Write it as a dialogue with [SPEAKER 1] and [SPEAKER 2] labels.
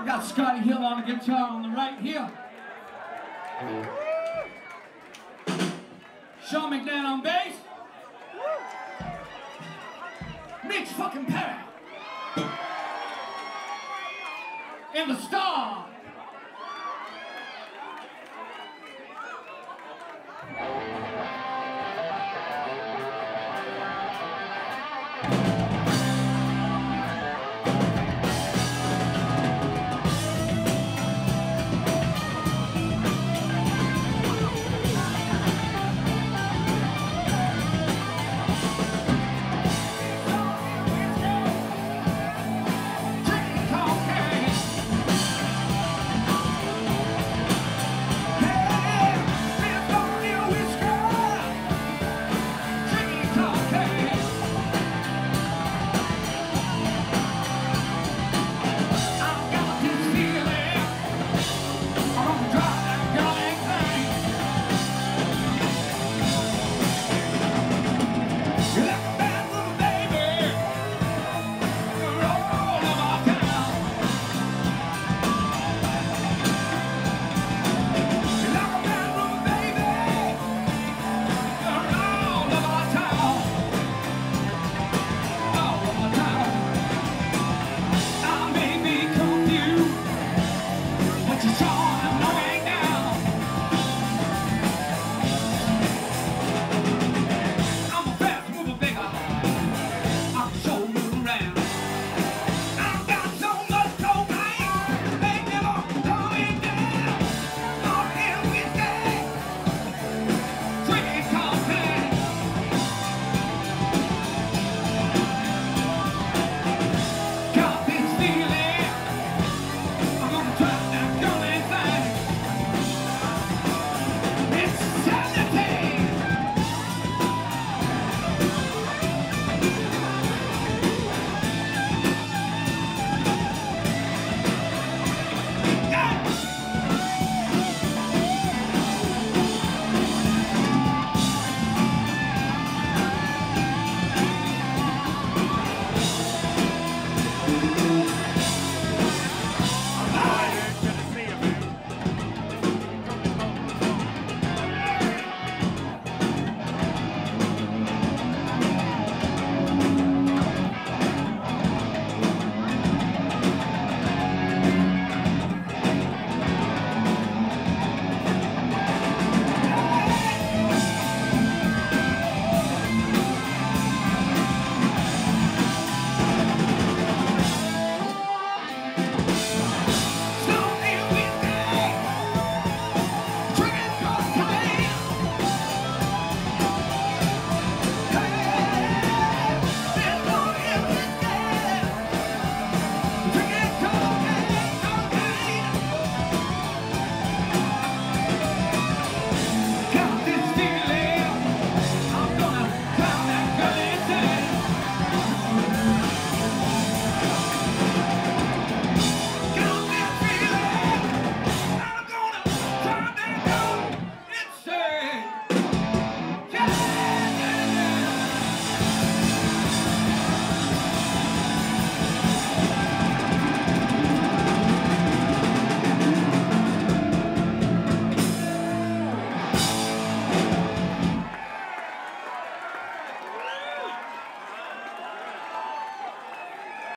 [SPEAKER 1] We got Scotti Hill on the guitar on the right here. Sean McNabb on bass. Mitch fucking Perry. And the star,